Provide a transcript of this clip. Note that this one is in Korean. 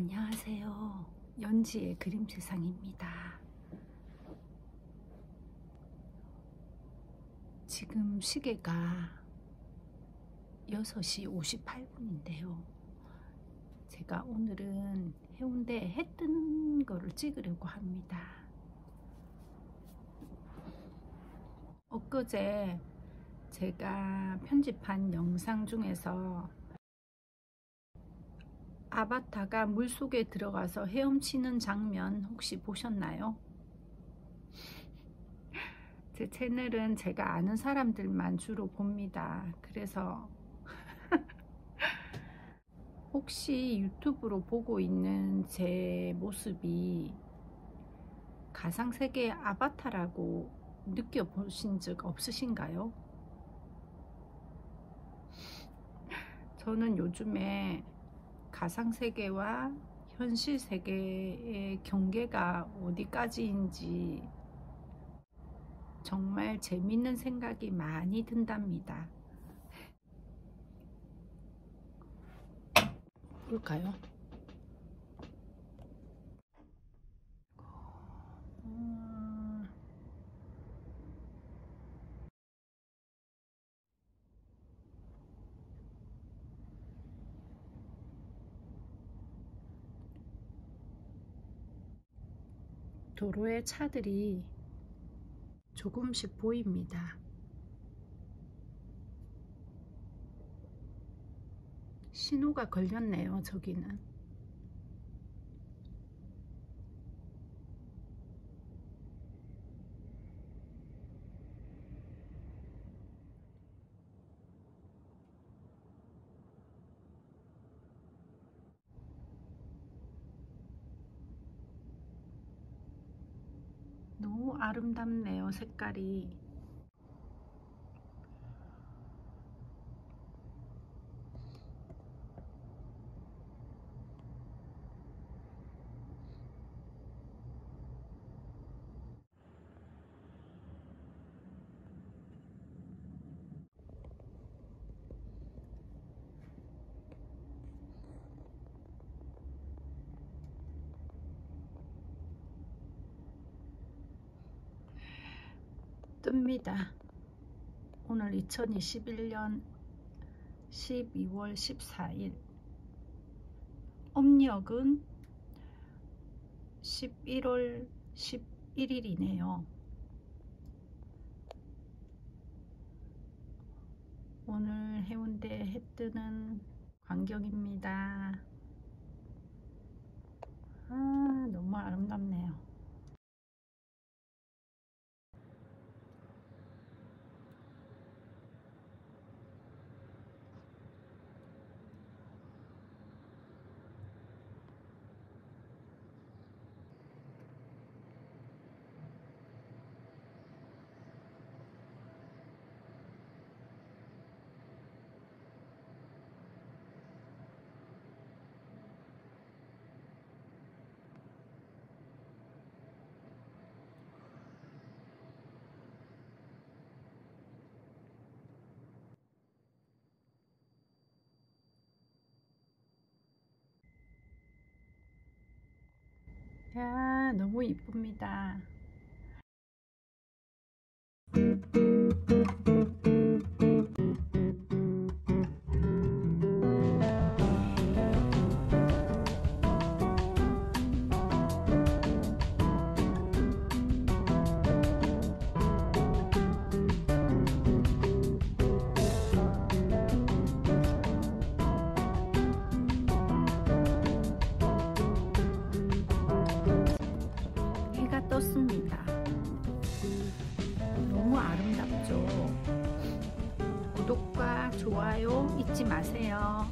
안녕하세요. 연지의 그림 세상입니다. 지금 시계가 6시 58분인데요. 제가 오늘은 해운대 해 뜨는 거를 찍으려고 합니다. 엊그제 제가 편집한 영상 중에서 아바타가 물속에 들어가서 헤엄치는 장면 혹시 보셨나요? 제 채널은 제가 아는 사람들만 주로 봅니다. 그래서 혹시 유튜브로 보고 있는 제 모습이 가상세계 아바타라고 느껴보신 적 없으신가요? 저는 요즘에 가상세계와 현실 세계의 경계가 어디까지인지 정말 재밌는 생각이 많이 든답니다. 볼까요? 도로에 차들이 조금씩 보입니다. 신호가 걸렸네요, 저기는. 아름답네요 색깔이 뜹니다. 오늘 2021년 12월 14일 음력은 11월 11일이네요. 오늘 해운대 해 뜨는 광경입니다. 아, 너무 아름답네요. 야, 너무 이쁩니다. 잊지 마세요.